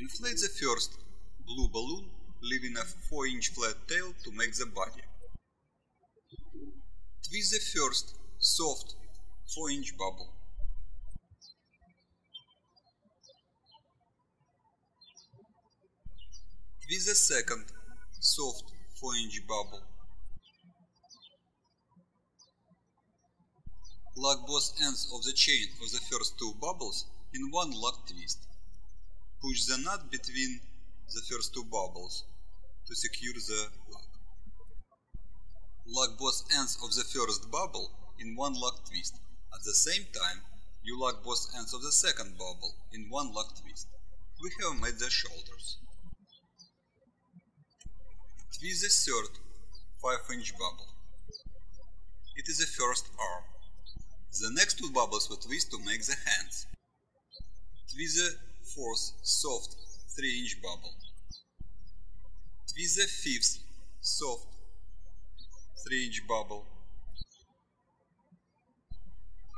Inflate the first blue balloon, leaving a 4 inch flat tail to make the body. Twist the first soft 4 inch bubble. Twist the second soft 4 inch bubble. Lock both ends of the chain of the first two bubbles in one lock twist. Push the nut between the first two bubbles to secure the lock. Lock both ends of the first bubble in one lock twist. At the same time, you lock both ends of the second bubble in one lock twist. We have made the shoulders. Twist the third 5 inch bubble. It is the first arm. The next two bubbles we twist to make the hands. Twist the fourth soft 3 inch bubble. Twist the fifth soft 3 inch bubble.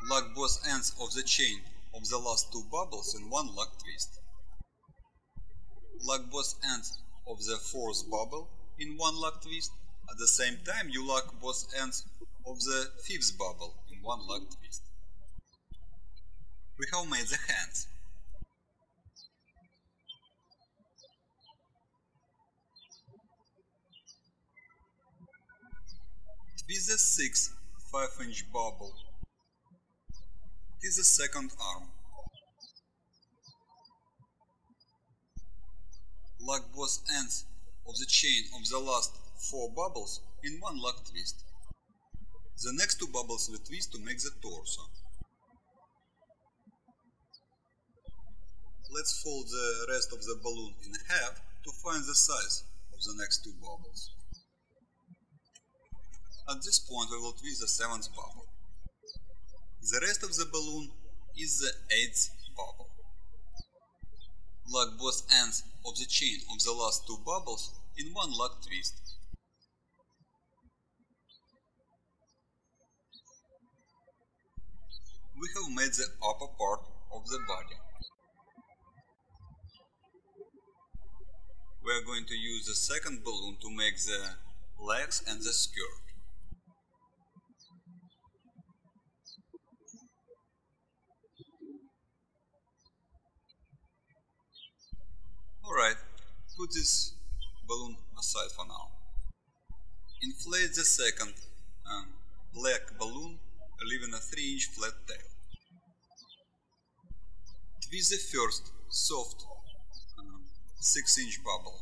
Lock both ends of the chain of the last two bubbles in one lock twist. Lock both ends of the fourth bubble in one lock twist. At the same time you lock both ends of the fifth bubble in one lock twist. We have made the hands. Twist the sixth 5 inch bubble. It is the second arm. Lock both ends of the chain of the last four bubbles in one lock twist. The next two bubbles we twist to make the torso. Let's fold the rest of the balloon in half to find the size of the next two bubbles. At this point we will twist the seventh bubble. The rest of the balloon is the eighth bubble. Lock both ends of the chain of the last two bubbles in one lock twist. We have made the upper part of the body. We are going to use the second balloon to make the legs and the skirt. Put this balloon aside for now. Inflate the second um, black balloon, leaving a 3 inch flat tail. Twist the first soft um, 6 inch bubble.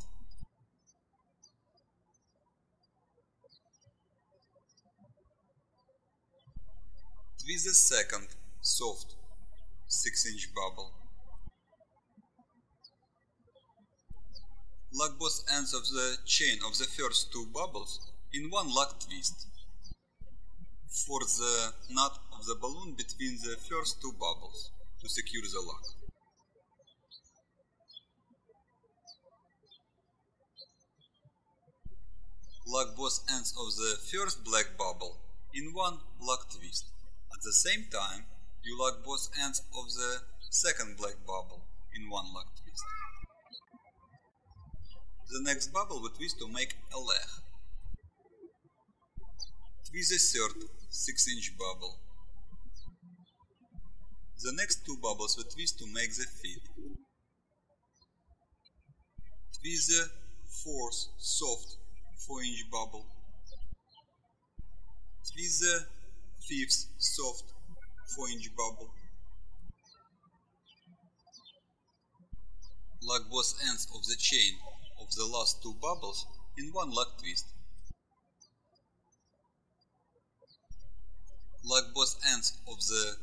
Twist the second soft 6 inch bubble. Lock both ends of the chain of the first two bubbles in one lock twist. For the knot of the balloon between the first two bubbles to secure the lock. Lock both ends of the first black bubble in one lock twist. At the same time, you lock both ends of the second black bubble in one lock twist. The next bubble we twist to make a leg. Twist the third 6 inch bubble. The next two bubbles we twist to make the feet. Twist the fourth soft 4 inch bubble. Twist the fifth soft 4 inch bubble. Lock both ends of the chain of the last two bubbles in one lock twist. Lock both ends of the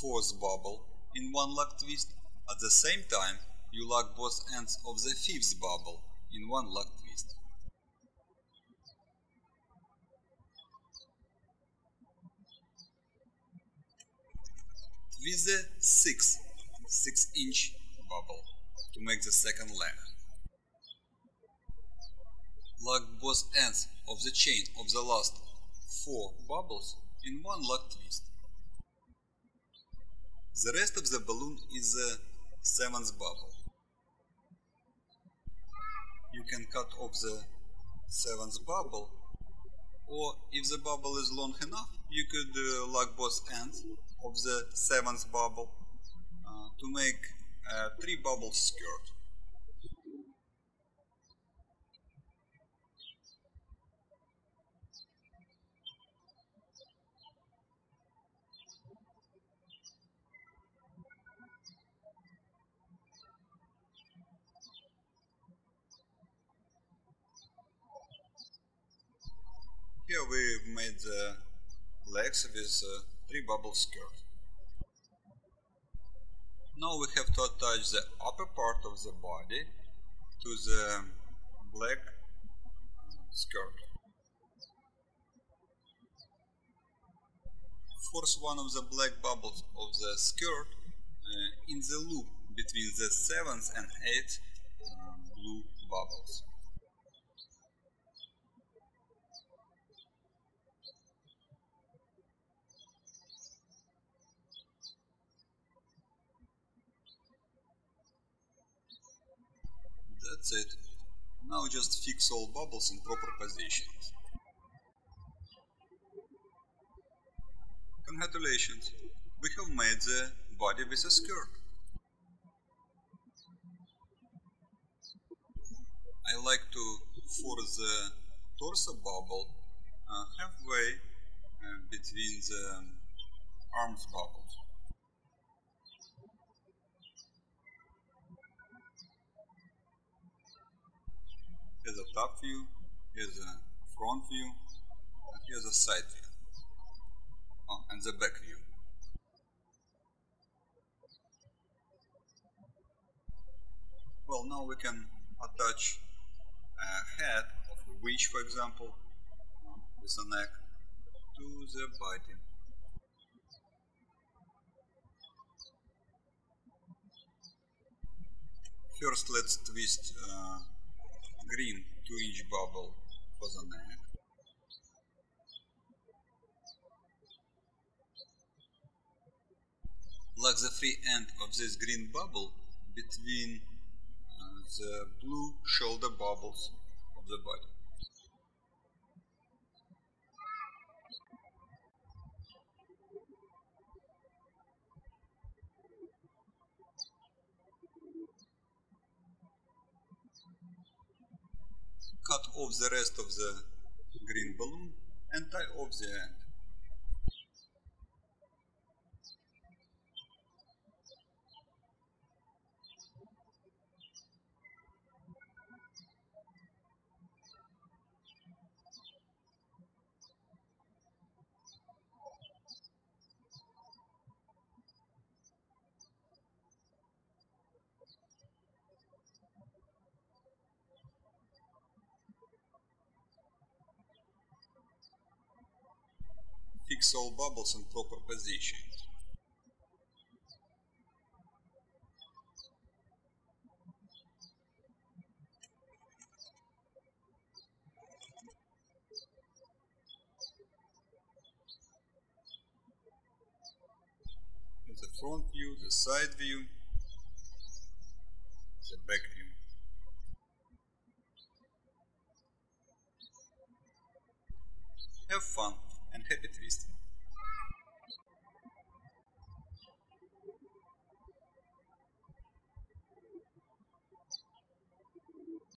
fourth bubble in one lock twist. At the same time, you lock both ends of the fifth bubble in one lock twist. Twist the sixth 6 inch bubble to make the second leg. Lock both ends of the chain of the last four bubbles in one lock twist. The rest of the balloon is the seventh bubble. you can cut off the seventh bubble or if the bubble is long enough you could uh, lock both ends of the seventh bubble uh, to make a three bubble skirt. Here we made the legs with a three bubble skirt. Now we have to attach the upper part of the body to the black skirt. Force one of the black bubbles of the skirt uh, in the loop between the seventh and eighth uh, blue bubbles. That's it. Now just fix all bubbles in proper positions. Congratulations, we have made the body with a skirt. I like to force the torso bubble uh, halfway uh, between the arms bubbles. Here's a top view, here's a front view, and here's a side view. Oh, and the back view. Well, now we can attach a head of a witch, for example, uh, with a neck, to the body. First, let's twist uh, green 2 inch bubble for the neck. Lock the free end of this green bubble between uh, the blue shoulder bubbles of the body. Cut off the rest of the green balloon and tie off the end. fix bubbles in proper positions. The front view, the side view, the back view. Have fun!